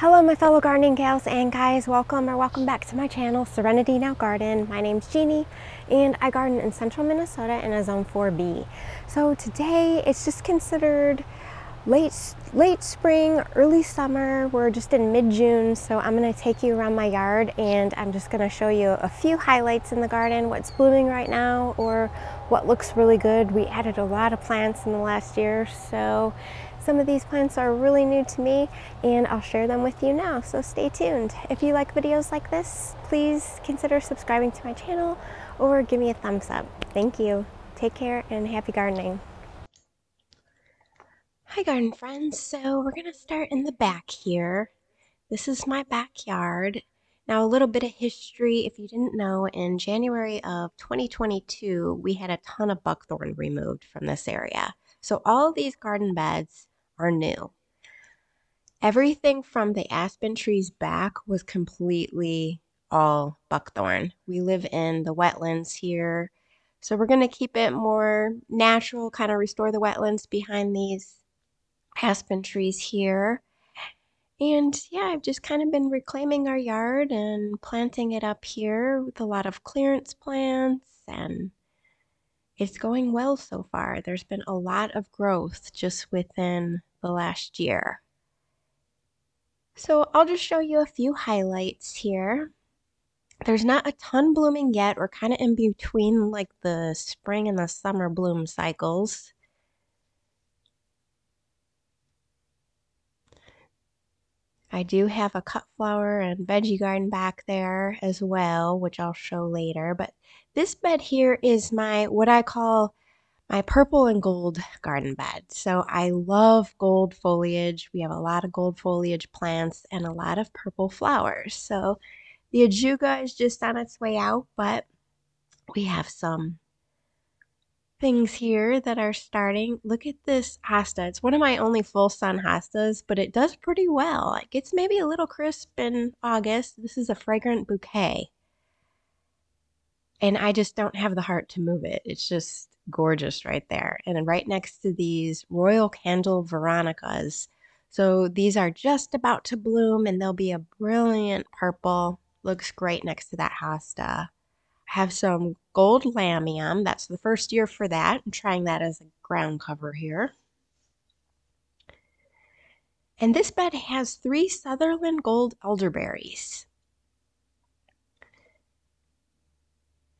Hello my fellow gardening gals and guys, welcome or welcome back to my channel, Serenity Now Garden. My name's Jeanie and I garden in central Minnesota in a zone 4B. So today it's just considered late, late spring, early summer. We're just in mid-June, so I'm gonna take you around my yard and I'm just gonna show you a few highlights in the garden, what's blooming right now or what looks really good. We added a lot of plants in the last year, so some of these plants are really new to me and I'll share them with you now, so stay tuned. If you like videos like this, please consider subscribing to my channel or give me a thumbs up. Thank you. Take care and happy gardening. Hi garden friends, so we're gonna start in the back here. This is my backyard. Now a little bit of history, if you didn't know, in January of 2022, we had a ton of buckthorn removed from this area. So all these garden beds are new. Everything from the aspen trees back was completely all buckthorn. We live in the wetlands here, so we're going to keep it more natural, kind of restore the wetlands behind these aspen trees here. And yeah, I've just kind of been reclaiming our yard and planting it up here with a lot of clearance plants and it's going well so far. There's been a lot of growth just within the last year. So I'll just show you a few highlights here. There's not a ton blooming yet. We're kind of in between like the spring and the summer bloom cycles. I do have a cut flower and veggie garden back there as well, which I'll show later. But this bed here is my, what I call my purple and gold garden bed. So I love gold foliage. We have a lot of gold foliage plants and a lot of purple flowers. So the ajuga is just on its way out, but we have some things here that are starting. Look at this hosta. It's one of my only full sun hostas, but it does pretty well. It gets maybe a little crisp in August. This is a fragrant bouquet. And I just don't have the heart to move it. It's just gorgeous right there. And right next to these Royal Candle Veronicas. So these are just about to bloom and they'll be a brilliant purple. Looks great next to that hosta. I have some gold lamium. That's the first year for that. I'm trying that as a ground cover here. And this bed has three Sutherland gold elderberries.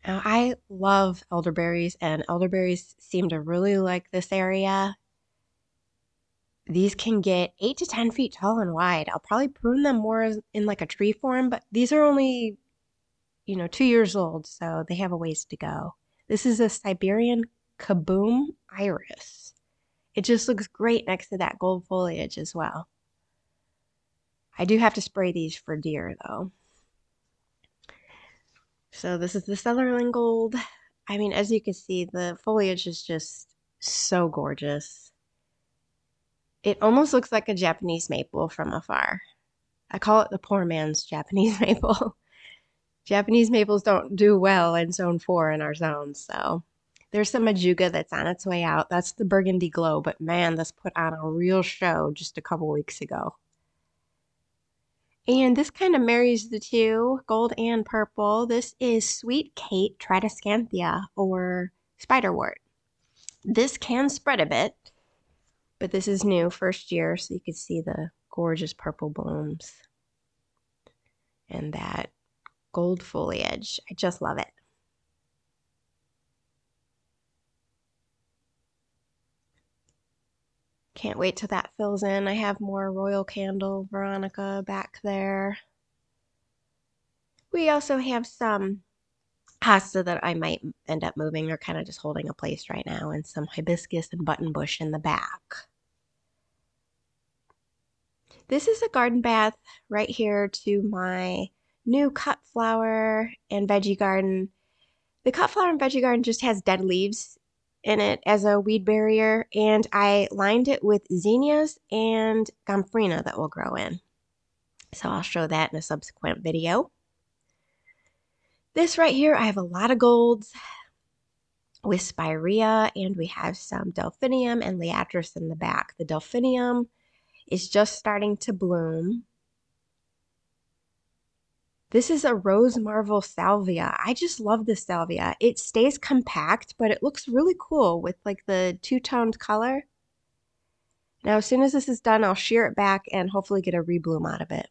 Now, I love elderberries, and elderberries seem to really like this area. These can get 8 to 10 feet tall and wide. I'll probably prune them more in like a tree form, but these are only, you know, two years old, so they have a ways to go. This is a Siberian kaboom iris. It just looks great next to that gold foliage as well. I do have to spray these for deer, though. So this is the Sutherland Gold. I mean, as you can see, the foliage is just so gorgeous. It almost looks like a Japanese maple from afar. I call it the poor man's Japanese maple. Japanese maples don't do well in zone four in our zone, so there's some ajuga that's on its way out. That's the burgundy glow, but man, this put on a real show just a couple weeks ago. And this kind of marries the two, gold and purple. This is Sweet Kate Tradescantia or spiderwort. This can spread a bit, but this is new, first year, so you can see the gorgeous purple blooms and that gold foliage. I just love it. Can't wait till that fills in. I have more Royal Candle Veronica back there. We also have some hosta that I might end up moving. They're kind of just holding a place right now, and some hibiscus and buttonbush in the back. This is a garden bath right here to my new cut flower and veggie garden. The cut flower and veggie garden just has dead leaves in it as a weed barrier and I lined it with zinnias and gomphrena that will grow in. So I'll show that in a subsequent video. This right here, I have a lot of golds with spirea and we have some delphinium and liatris in the back. The delphinium is just starting to bloom This is a Rose Marvel Salvia. I just love this salvia. It stays compact, but it looks really cool with like the two-toned color. Now, as soon as this is done, I'll shear it back and hopefully get a rebloom out of it.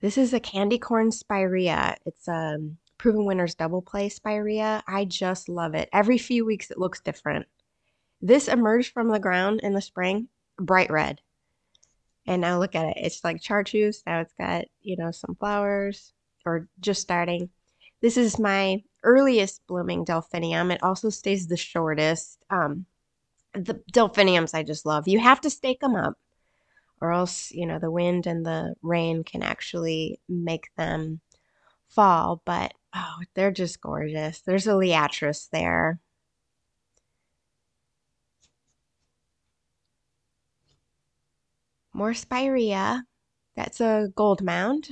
This is a candy corn spirea. It's a um, Proven Winners Double Play spirea. I just love it. Every few weeks, it looks different. This emerged from the ground in the spring, bright red. And now look at it. It's like chartreuse. Now it's got, you know, some flowers or just starting. This is my earliest blooming delphinium. It also stays the shortest. Um, the delphiniums I just love. You have to stake them up or else, you know, the wind and the rain can actually make them fall. But, oh, they're just gorgeous. There's a liatris there. More spirea. That's a gold mound.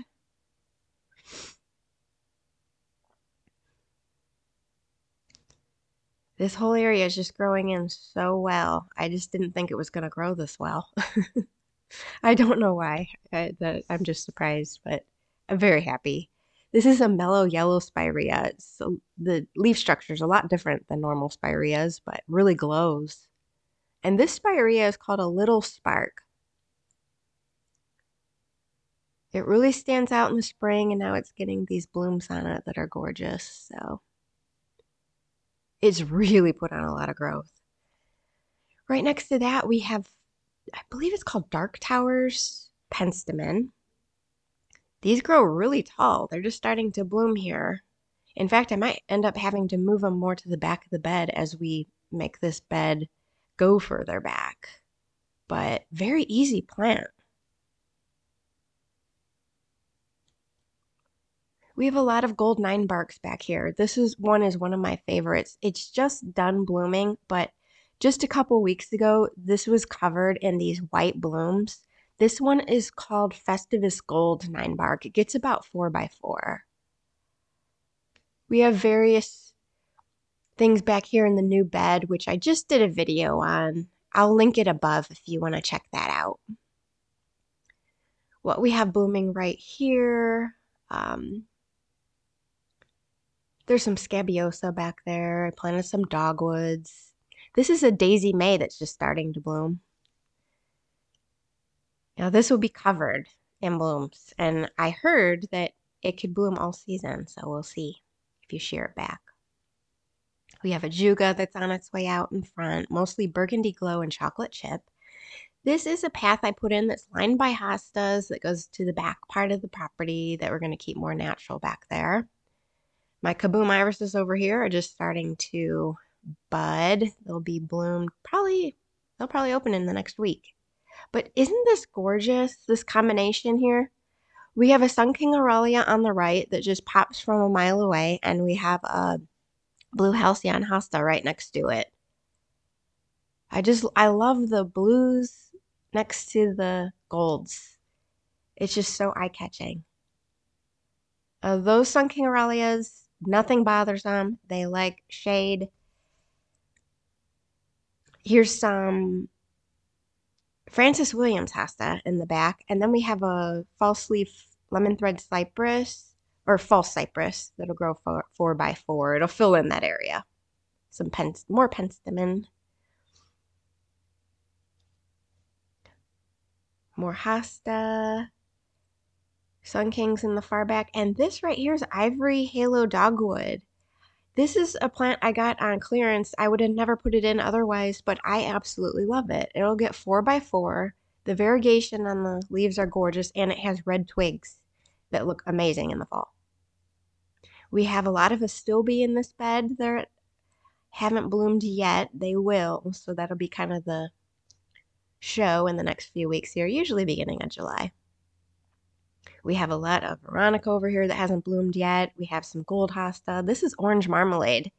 This whole area is just growing in so well. I just didn't think it was going to grow this well. I don't know why. I, I'm just surprised, but I'm very happy. This is a mellow yellow spirea. The leaf structure is a lot different than normal spireas, but really glows. And this spirea is called a little spark. It really stands out in the spring and now it's getting these blooms on it that are gorgeous. So it's really put on a lot of growth. Right next to that, we have, I believe it's called Dark Towers penstemon. These grow really tall. They're just starting to bloom here. In fact, I might end up having to move them more to the back of the bed as we make this bed go further back. But very easy plant. We have a lot of gold nine barks back here. This is one is one of my favorites. It's just done blooming, but just a couple weeks ago, this was covered in these white blooms. This one is called Festivus Gold Nine Bark. It gets about four by four. We have various things back here in the new bed, which I just did a video on. I'll link it above if you want to check that out. What we have blooming right here, um, there's some scabiosa back there. I planted some dogwoods. This is a daisy May that's just starting to bloom. Now this will be covered in blooms, and I heard that it could bloom all season, so we'll see if you shear it back. We have ajuga that's on its way out in front, mostly burgundy glow and chocolate chip. This is a path I put in that's lined by hostas that goes to the back part of the property that we're going to keep more natural back there. My kaboom irises over here are just starting to bud. They'll be bloomed probably, they'll probably open in the next week. But isn't this gorgeous, this combination here? We have a Sun King Aralia on the right that just pops from a mile away, and we have a blue Halcyon Hosta right next to it. I just, I love the blues next to the golds. It's just so eye-catching. Uh, those Sun King Aralias Nothing bothers them. They like shade. Here's some Frances Williams hosta in the back. And then we have a false leaf lemon thread cypress or false cypress that'll grow four, four by four. It'll fill in that area. Some pens, more penstemon. More hosta. Sun Kings in the far back. And this right here is Ivory Halo Dogwood. This is a plant I got on clearance. I would have never put it in otherwise, but I absolutely love it. It'll get four by four. The variegation on the leaves are gorgeous, and it has red twigs that look amazing in the fall. We have a lot of astilbe in this bed. They haven't bloomed yet. They will, so that'll be kind of the show in the next few weeks here, usually beginning of July. We have a lot of Veronica over here that hasn't bloomed yet. We have some gold hosta. This is orange marmalade.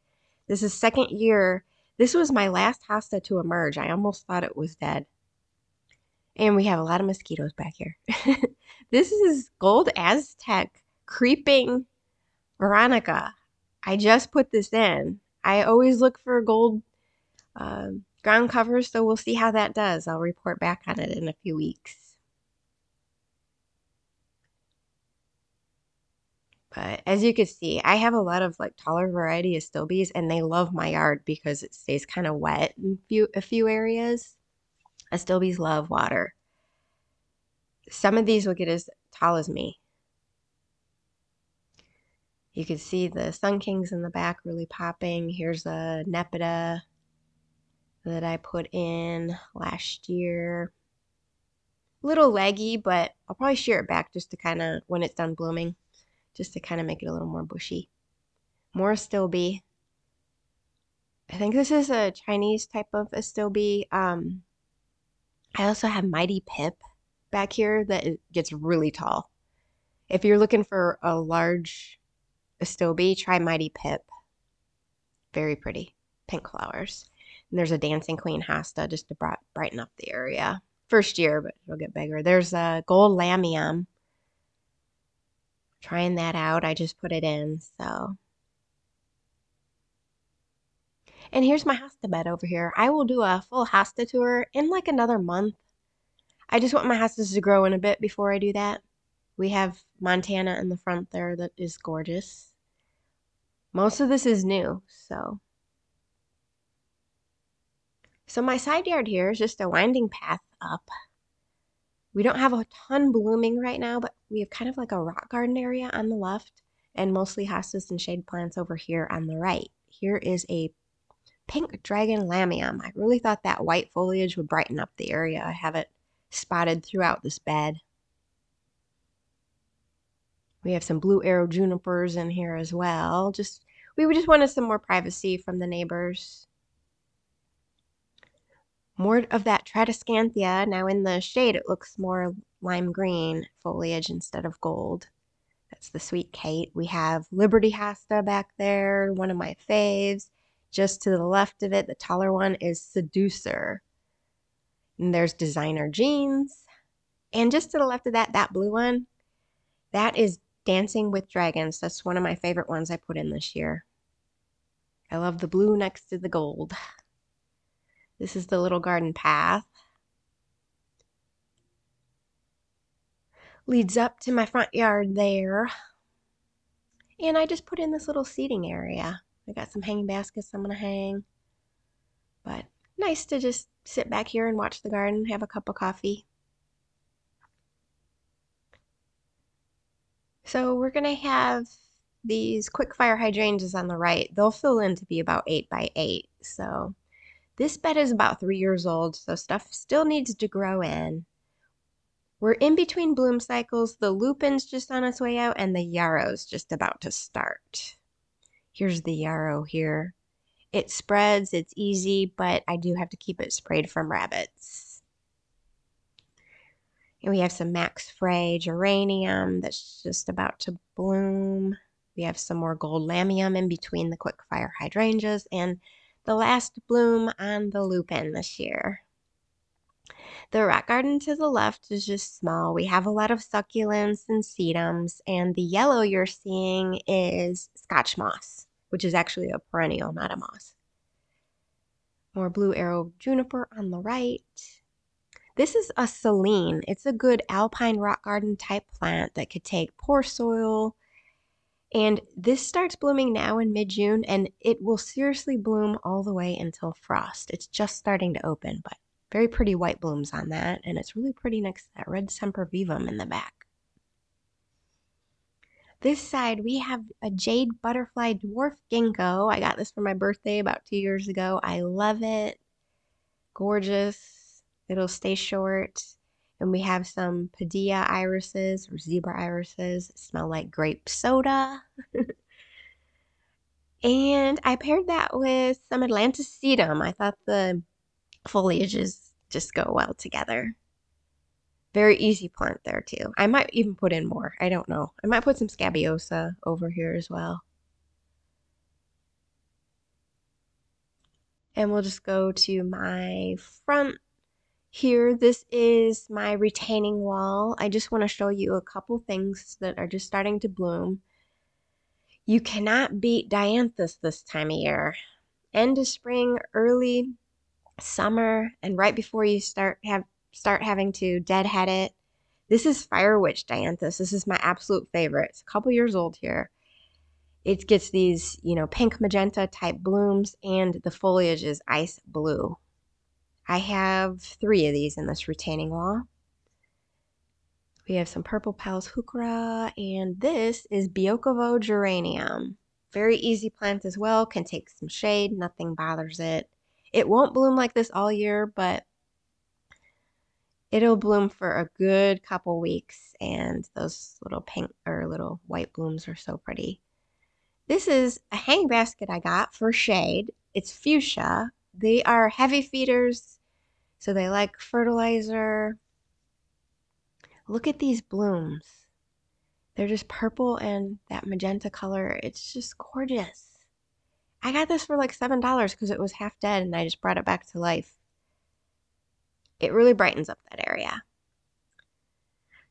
This is second year. This was my last hosta to emerge. I almost thought it was dead. And we have a lot of mosquitoes back here. this is gold Aztec creeping Veronica. I just put this in. I always look for gold uh, ground covers, so we'll see how that does. I'll report back on it in a few weeks. But as you can see, I have a lot of like taller variety of Astilbes and they love my yard because it stays kind of wet in few, a few areas. Astilbes love water. Some of these will get as tall as me. You can see the Sun Kings in the back really popping. Here's a Nepeta that I put in last year. Little leggy, but I'll probably shear it back just to kind of, when it's done blooming just to kind of make it a little more bushy. More Astilbe. I think this is a Chinese type of Astilbe. Um, I also have Mighty Pip back here that gets really tall. If you're looking for a large Astilbe, try Mighty Pip. Very pretty. Pink flowers. And there's a Dancing Queen Hosta just to brighten up the area. First year, but it'll get bigger. There's a Gold Lamium trying that out. I just put it in, so. And here's my hosta bed over here. I will do a full hosta tour in like another month. I just want my hostas to grow in a bit before I do that. We have Montana in the front there that is gorgeous. Most of this is new, so. So my side yard here is just a winding path up. We don't have a ton blooming right now, but we have kind of like a rock garden area on the left and mostly hostas and shade plants over here on the right. Here is a pink dragon lamium. I really thought that white foliage would brighten up the area. I have it spotted throughout this bed. We have some blue arrow junipers in here as well. Just we just wanted some more privacy from the neighbors. More of that Tradescantia. Now in the shade, it looks more lime green foliage instead of gold. That's the Sweet Kate. We have Liberty Hosta back there, one of my faves. Just to the left of it, the taller one is Seducer. And there's Designer Jeans. And just to the left of that, that blue one, that is Dancing with Dragons. That's one of my favorite ones I put in this year. I love the blue next to the gold. This is the little garden path. Leads up to my front yard there. And I just put in this little seating area. I got some hanging baskets I'm going to hang. But nice to just sit back here and watch the garden, have a cup of coffee. So we're going to have these quick fire hydrangeas on the right. They'll fill in to be about 8 by 8. So this bed is about three years old, so stuff still needs to grow in. We're in between bloom cycles. The lupin's just on its way out, and the yarrow's just about to start. Here's the yarrow here. It spreads, it's easy, but I do have to keep it sprayed from rabbits. And we have some Max Frey geranium that's just about to bloom. We have some more gold lamium in between the quick fire hydrangeas and the last bloom on the lupin this year. The rock garden to the left is just small. We have a lot of succulents and sedums, and the yellow you're seeing is scotch moss, which is actually a perennial, not a moss. More blue arrow juniper on the right. This is a saline. It's a good alpine rock garden type plant that could take poor soil, and this starts blooming now in mid June, and it will seriously bloom all the way until frost. It's just starting to open, but very pretty white blooms on that, and it's really pretty next to that red sempervivum in the back. This side, we have a jade butterfly dwarf ginkgo. I got this for my birthday about two years ago. I love it. Gorgeous. It'll stay short. And we have some Pallida irises or zebra irises. smell like grape soda. and I paired that with some Atlantis sedum. I thought the foliages just go well together. Very easy plant there too. I might even put in more. I don't know. I might put some scabiosa over here as well. And we'll just go to my front here, this is my retaining wall. I just want to show you a couple things that are just starting to bloom. You cannot beat dianthus this time of year. End of spring, early summer, and right before you start have start having to deadhead it, This is Fire Witch Dianthus. This is my absolute favorite. It's a couple years old here. It gets these, you know, pink magenta type blooms, and the foliage is ice blue. I have three of these in this retaining wall. We have some purple Palace heuchera, and this is Biokovo geranium. Very easy plant as well, can take some shade, nothing bothers it. It won't bloom like this all year, but it'll bloom for a good couple weeks, and those little pink or little white blooms are so pretty. This is a hang basket I got for shade. It's fuchsia. They are heavy feeders, so they like fertilizer. Look at these blooms. They're just purple and that magenta color. It's just gorgeous. I got this for like $7 because it was half dead and I just brought it back to life. It really brightens up that area.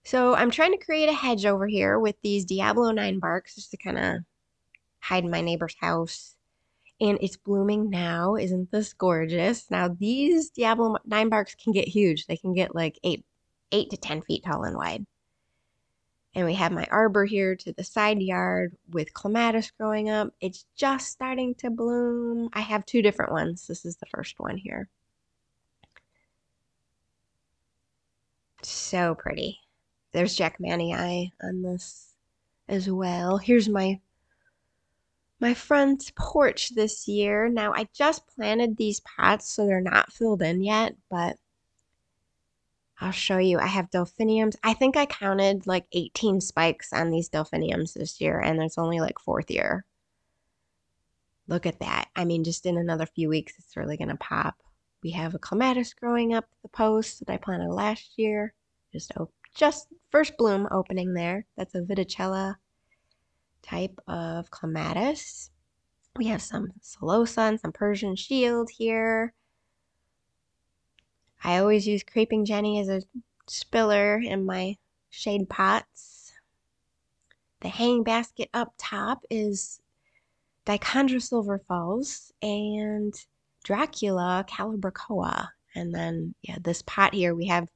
So I'm trying to create a hedge over here with these Diablo 9 barks just to kind of hide my neighbor's house. And it's blooming now. Isn't this gorgeous? Now these Diablo 9 barks can get huge. They can get like 8 8 to 10 feet tall and wide. And we have my arbor here to the side yard with clematis growing up. It's just starting to bloom. I have two different ones. This is the first one here. So pretty. There's Jackmanii on this as well. Here's my my front porch this year. Now I just planted these pots so they're not filled in yet, but I'll show you. I have delphiniums. I think I counted like 18 spikes on these delphiniums this year, and there's only like fourth year. Look at that. I mean, just in another few weeks, it's really going to pop. We have a clematis growing up the post that I planted last year. Just oh, just first bloom opening there. That's a Viticella type of clematis. We have some Celosia and some Persian shield here. I always use Creeping Jenny as a spiller in my shade pots. The hanging basket up top is Dichondra Silver Falls and Dracula Calibrachoa. And then, yeah, this pot here, we have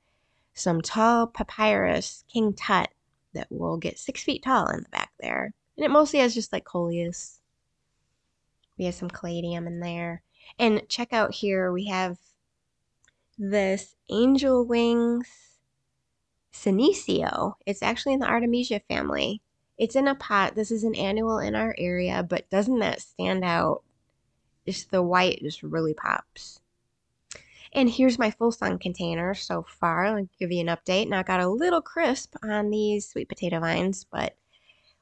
some tall papyrus King Tut that will get six feet tall in the back there. And it mostly has just like coleus. We have some caladium in there. And check out here, we have this angel wings senecio. It's actually in the Artemisia family. It's in a pot. This is an annual in our area, but doesn't that stand out? Just the white just really pops. And here's my full sun container so far. I'll give you an update. Now I got a little crisp on these sweet potato vines, but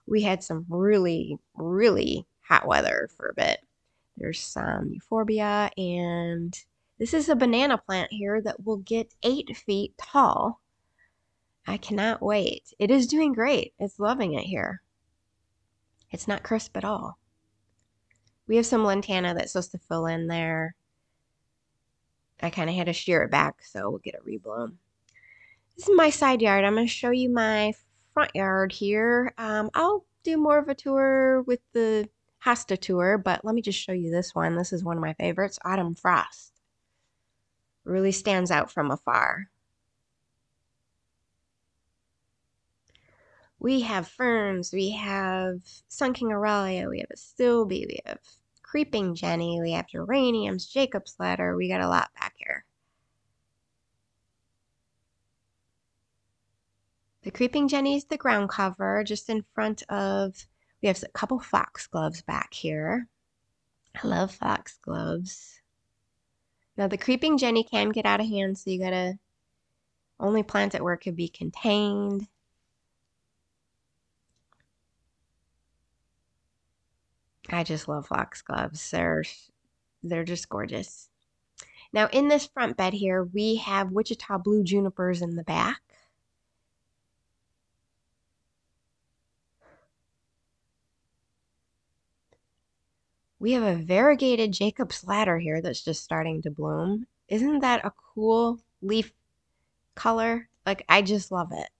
we had some really, really hot weather for a bit. There's some euphorbia and this is a banana plant here that will get eight feet tall. I cannot wait. It is doing great. It's loving it here. It's not crisp at all. We have some lantana that's supposed to fill in there. I kind of had to shear it back, so we'll get it reblown. This is my side yard. I'm going to show you my front yard here. Um, I'll do more of a tour with the Hosta tour, but let me just show you this one. This is one of my favorites, Autumn Frost really stands out from afar. We have ferns, we have Sun King Aralia, we have a Astilbe, we have Creeping Jenny, we have geraniums, Jacob's Ladder, we got a lot back here. The Creeping Jenny is the ground cover, just in front of, we have a couple foxgloves back here. I love foxgloves. Now the creeping Jenny can get out of hand, so you gotta only plant it where it could be contained. I just love foxgloves. They're they're just gorgeous. Now in this front bed here, we have Wichita blue junipers in the back. we have a variegated Jacob's ladder here that's just starting to bloom. Isn't that a cool leaf color? Like, I just love it.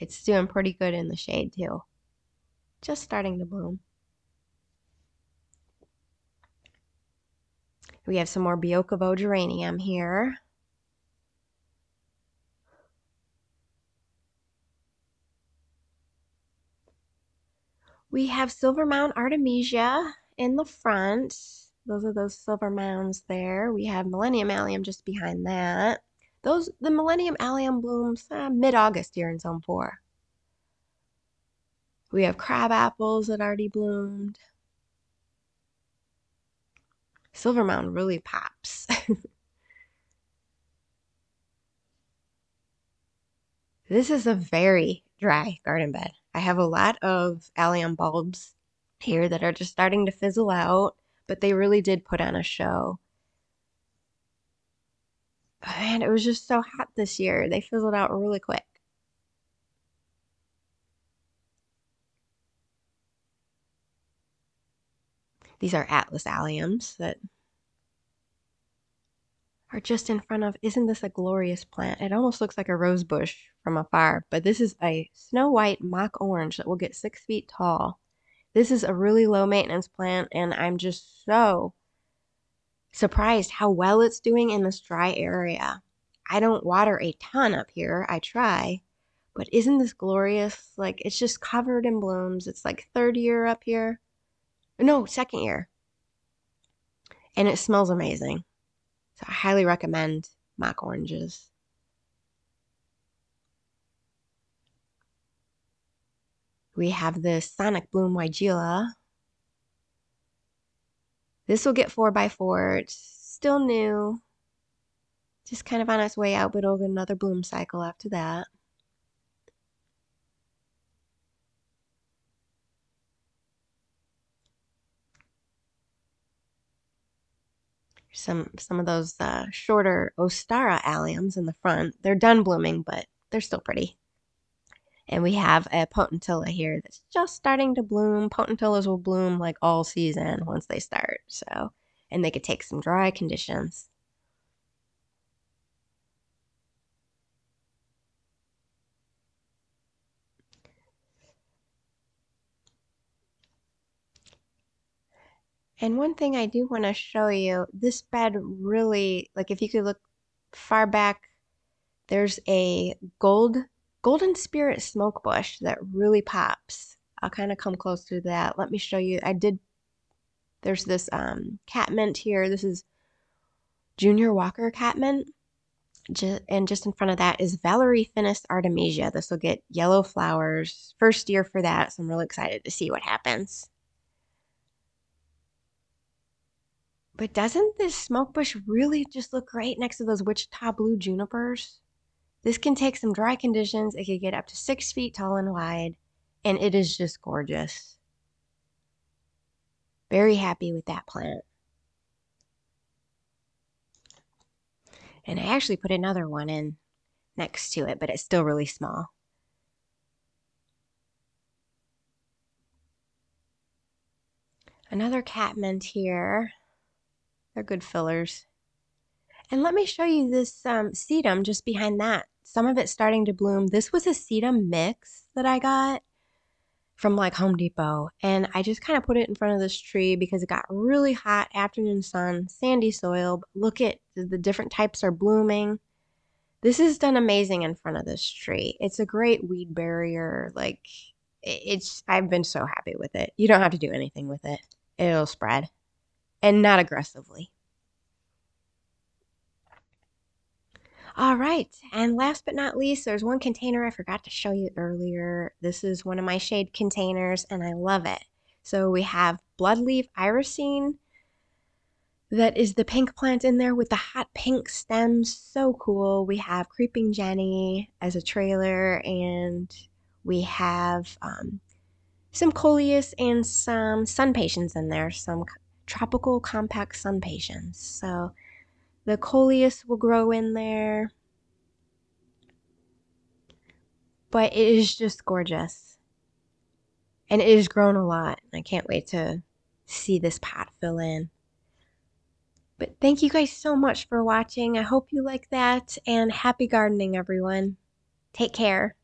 It's doing pretty good in the shade, too. Just starting to bloom. We have some more Biokovo geranium here. We have Silver Mound Artemisia in the front. Those are those silver mounds there. We have Millennium Allium just behind that. Those the Millennium Allium blooms uh, mid-August here in Zone 4. We have crab apples that already bloomed. Silver Mound really pops. this is a very dry garden bed. I have a lot of allium bulbs here that are just starting to fizzle out, but they really did put on a show. And it was just so hot this year. They fizzled out really quick. These are Atlas alliums that are just in front of, isn't this a glorious plant? It almost looks like a rose bush from afar, but this is a snow white mock orange that will get six feet tall. This is a really low maintenance plant, and I'm just so surprised how well it's doing in this dry area. I don't water a ton up here, I try, but isn't this glorious? Like, it's just covered in blooms. It's like third year up here. No, second year. And it smells amazing. So I highly recommend mock oranges. We have the Sonic Bloom Weigela. This will get 4x4. It's still new. Just kind of on its way out, but it'll get another bloom cycle after that. some some of those uh, shorter Ostara alliums in the front. They're done blooming, but they're still pretty. And we have a potentilla here that's just starting to bloom. Potentillas will bloom like all season once they start. So, and they could take some dry conditions. And one thing I do want to show you, this bed really, like if you could look far back, there's a gold, golden spirit smoke bush that really pops. I'll kind of come close to that. Let me show you. I did, there's this um, catmint here. This is Junior Walker cat catmint. and just in front of that is Valerie Finnis Artemisia. This will get yellow flowers. First year for that, so I'm really excited to see what happens. But doesn't this smoke bush really just look great next to those Wichita blue junipers? This can take some dry conditions. It could get up to six feet tall and wide, and it is just gorgeous. Very happy with that plant. And I actually put another one in next to it, but it's still really small. Another catmint here. They're good fillers. And let me show you this um, sedum just behind that. Some of it starting to bloom. This was a sedum mix that I got from like Home Depot. And I just kind of put it in front of this tree because it got really hot afternoon sun, sandy soil. Look at the different types are blooming. This has done amazing in front of this tree. It's a great weed barrier. Like it's, I've been so happy with it. You don't have to do anything with it. It'll spread and not aggressively. All right, and last but not least, there's one container I forgot to show you earlier. This is one of my shade containers, and I love it. So we have bloodleaf iresine. That is the pink plant in there with the hot pink stems. So cool. We have Creeping Jenny as a trailer, and we have um, some coleus and some sun patiens in there, some tropical compact sun patiens. So the coleus will grow in there. But it is just gorgeous. And it has grown a lot. I can't wait to see this pot fill in. But thank you guys so much for watching. I hope you like that and happy gardening, everyone. Take care.